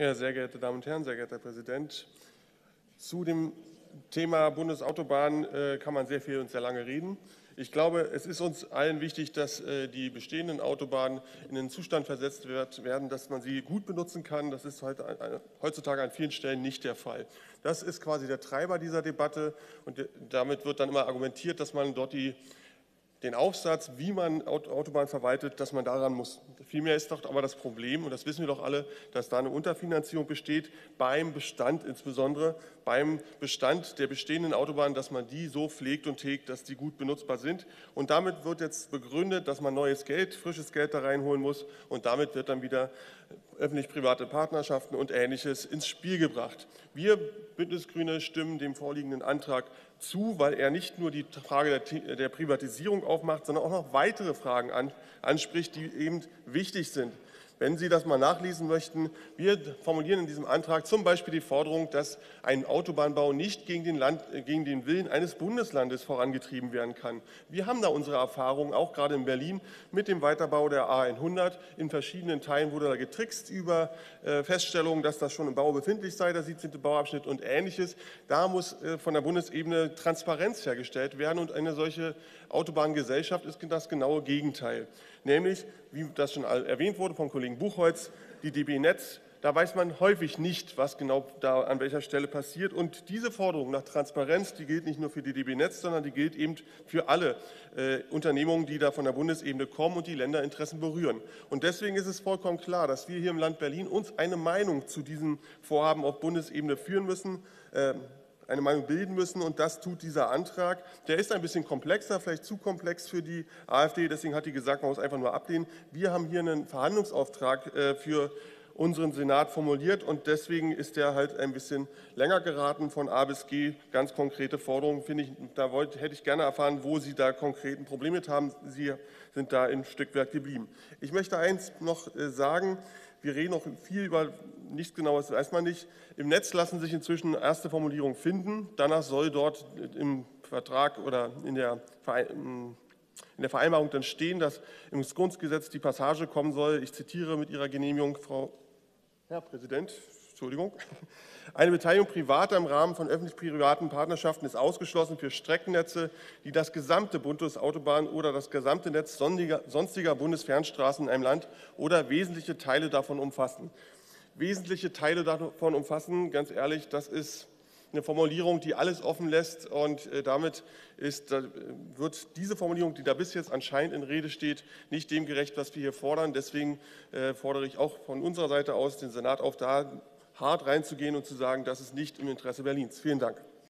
Ja, sehr geehrte Damen und Herren, sehr geehrter Herr Präsident. Zu dem Thema Bundesautobahn äh, kann man sehr viel und sehr lange reden. Ich glaube, es ist uns allen wichtig, dass äh, die bestehenden Autobahnen in den Zustand versetzt werden, dass man sie gut benutzen kann. Das ist heutzutage an vielen Stellen nicht der Fall. Das ist quasi der Treiber dieser Debatte und damit wird dann immer argumentiert, dass man dort die den Aufsatz, wie man Autobahn verwaltet, dass man daran muss. Vielmehr ist doch aber das Problem, und das wissen wir doch alle, dass da eine Unterfinanzierung besteht beim Bestand, insbesondere beim Bestand der bestehenden Autobahnen, dass man die so pflegt und hegt, dass die gut benutzbar sind. Und damit wird jetzt begründet, dass man neues Geld, frisches Geld da reinholen muss und damit wird dann wieder öffentlich-private Partnerschaften und Ähnliches ins Spiel gebracht. Wir Bündnisgrüne stimmen dem vorliegenden Antrag zu, weil er nicht nur die Frage der, Privatisierung aufmacht, sondern auch noch weitere Fragen anspricht, die eben wichtig sind. Wenn Sie das mal nachlesen möchten, wir formulieren in diesem Antrag zum Beispiel die Forderung, dass ein Autobahnbau nicht gegen den, Land, äh, gegen den Willen eines Bundeslandes vorangetrieben werden kann. Wir haben da unsere Erfahrungen, auch gerade in Berlin, mit dem Weiterbau der A100. In verschiedenen Teilen wurde da getrickst über äh, Feststellungen, dass das schon im Bau befindlich sei, der 17. Bauabschnitt und Ähnliches. Da muss äh, von der Bundesebene Transparenz hergestellt werden und eine solche Autobahngesellschaft ist das genaue Gegenteil nämlich, wie das schon erwähnt wurde vom Kollegen Buchholz, die DB Netz. Da weiß man häufig nicht, was genau da an welcher Stelle passiert. Und diese Forderung nach Transparenz, die gilt nicht nur für die DB Netz, sondern die gilt eben für alle äh, Unternehmungen, die da von der Bundesebene kommen und die Länderinteressen berühren. Und deswegen ist es vollkommen klar, dass wir hier im Land Berlin uns eine Meinung zu diesem Vorhaben auf Bundesebene führen müssen. Äh, eine Meinung bilden müssen. Und das tut dieser Antrag. Der ist ein bisschen komplexer, vielleicht zu komplex für die AfD. Deswegen hat die gesagt, man muss einfach nur ablehnen. Wir haben hier einen Verhandlungsauftrag äh, für unseren Senat formuliert und deswegen ist der halt ein bisschen länger geraten von A bis G. Ganz konkrete Forderungen finde ich, da wollte, hätte ich gerne erfahren, wo Sie da konkreten Probleme mit haben. Sie sind da im Stückwerk geblieben. Ich möchte eins noch äh, sagen. Wir reden noch viel über nichts Genaues, weiß man nicht. Im Netz lassen sich inzwischen erste Formulierungen finden. Danach soll dort im Vertrag oder in der, in der Vereinbarung dann stehen, dass im Grundgesetz die Passage kommen soll. Ich zitiere mit Ihrer Genehmigung, Frau Herr Präsident, Entschuldigung. Eine Beteiligung Privater im Rahmen von öffentlich-privaten Partnerschaften ist ausgeschlossen für Streckennetze, die das gesamte Bundesautobahn oder das gesamte Netz sonstiger Bundesfernstraßen in einem Land oder wesentliche Teile davon umfassen. Wesentliche Teile davon umfassen, ganz ehrlich, das ist eine Formulierung, die alles offen lässt und äh, damit ist, wird diese Formulierung, die da bis jetzt anscheinend in Rede steht, nicht dem gerecht, was wir hier fordern. Deswegen äh, fordere ich auch von unserer Seite aus den Senat auf, da hart reinzugehen und zu sagen, das ist nicht im Interesse Berlins. Vielen Dank.